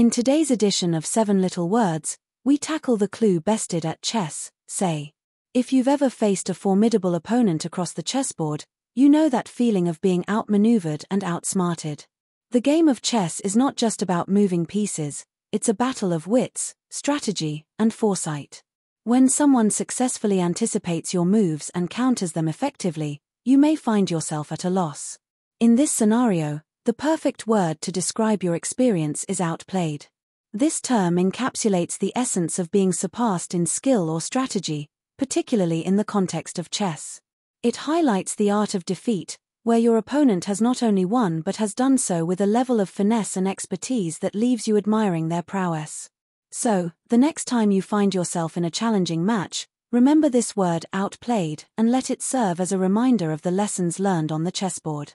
In today's edition of Seven Little Words, we tackle the clue bested at chess, say. If you've ever faced a formidable opponent across the chessboard, you know that feeling of being outmaneuvered and outsmarted. The game of chess is not just about moving pieces, it's a battle of wits, strategy, and foresight. When someone successfully anticipates your moves and counters them effectively, you may find yourself at a loss. In this scenario, the perfect word to describe your experience is outplayed. This term encapsulates the essence of being surpassed in skill or strategy, particularly in the context of chess. It highlights the art of defeat, where your opponent has not only won but has done so with a level of finesse and expertise that leaves you admiring their prowess. So, the next time you find yourself in a challenging match, remember this word outplayed and let it serve as a reminder of the lessons learned on the chessboard.